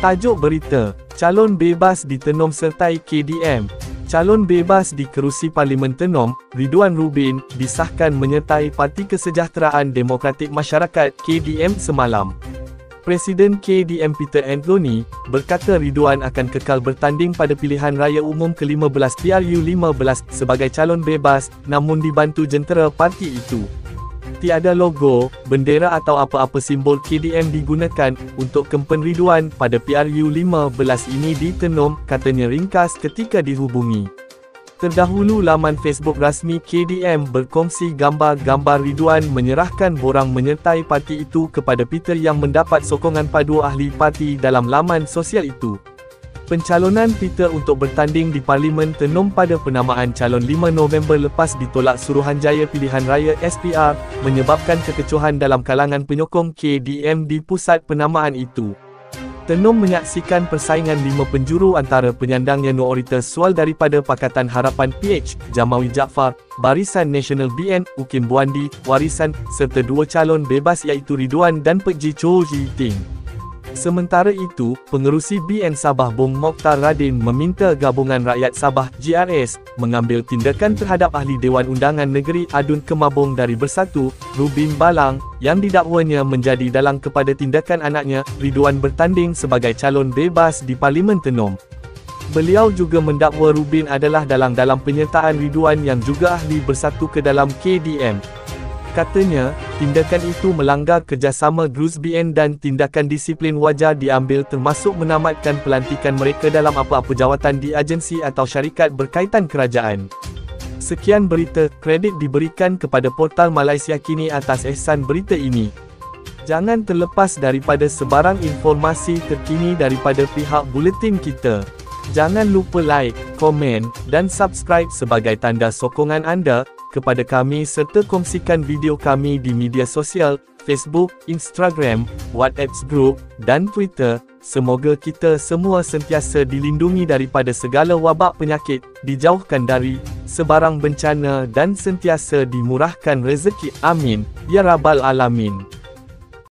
Tajuk berita, calon bebas di Tenom sertai KDM. Calon bebas di kerusi Parlimen Tenom, Ridwan Rubin, disahkan menyertai Parti Kesejahteraan Demokratik Masyarakat KDM semalam. Presiden KDM Peter Anthony, berkata Ridwan akan kekal bertanding pada pilihan raya umum ke-15 PRU 15 sebagai calon bebas, namun dibantu jentera parti itu. Tiada logo, bendera atau apa-apa simbol KDM digunakan untuk kempen Ridwan pada PRU 15 ini ditenom, katanya ringkas ketika dihubungi. Terdahulu laman Facebook rasmi KDM berkongsi gambar-gambar Ridwan menyerahkan borang menyertai parti itu kepada Peter yang mendapat sokongan padu ahli parti dalam laman sosial itu. Pencalonan Peter untuk bertanding di Parlimen Tenom pada penamaan calon 5 November lepas ditolak Suruhanjaya Pilihan Raya SPR, menyebabkan kekecohan dalam kalangan penyokong KDM di pusat penamaan itu. Tenom menyaksikan persaingan lima penjuru antara penyandangnya Noorita Sual daripada Pakatan Harapan PH, Jamawi Jaafar, Barisan Nasional BN, Ukim Buandi, Warisan, serta dua calon bebas iaitu Ridwan dan Pekji Cho Ji Ting. Sementara itu, pengerusi BN Sabah Bong Mokhtar Radin meminta Gabungan Rakyat Sabah GRS mengambil tindakan terhadap Ahli Dewan Undangan Negeri Adun Kemabong dari Bersatu, Rubin Balang, yang didakwanya menjadi dalang kepada tindakan anaknya, Ridwan bertanding sebagai calon bebas di Parlimen Tenom. Beliau juga mendakwa Rubin adalah dalang-dalam penyertaan Ridwan yang juga ahli bersatu ke dalam KDM. Katanya, tindakan itu melanggar kerjasama GRUSBN dan tindakan disiplin wajar diambil termasuk menamatkan pelantikan mereka dalam apa-apa jawatan di agensi atau syarikat berkaitan kerajaan. Sekian berita, kredit diberikan kepada portal Malaysia Kini atas ehsan berita ini. Jangan terlepas daripada sebarang informasi terkini daripada pihak buletin kita. Jangan lupa like, komen, dan subscribe sebagai tanda sokongan anda kepada kami serta kongsikan video kami di media sosial, Facebook, Instagram, WhatsApp group, dan Twitter. Semoga kita semua sentiasa dilindungi daripada segala wabak penyakit, dijauhkan dari sebarang bencana dan sentiasa dimurahkan rezeki. Amin. Ya Rabbal Alamin.